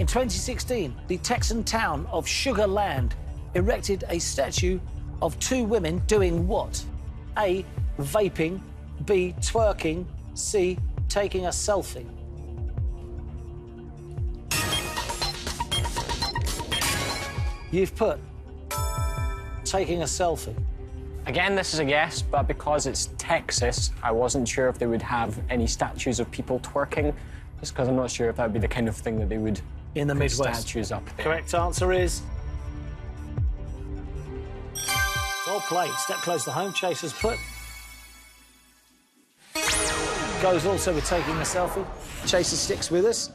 In 2016, the Texan town of Sugar Land erected a statue of two women doing what? A. Vaping. B. Twerking. C. Taking a selfie. You've put taking a selfie. Again, this is a guess, but because it's Texas, I wasn't sure if they would have any statues of people twerking, just because I'm not sure if that would be the kind of thing that they would In the put Midwest. statues up there. Correct answer is. Well played. Step close to home. Chasers put. Goes also with taking a selfie. Chaser sticks with us.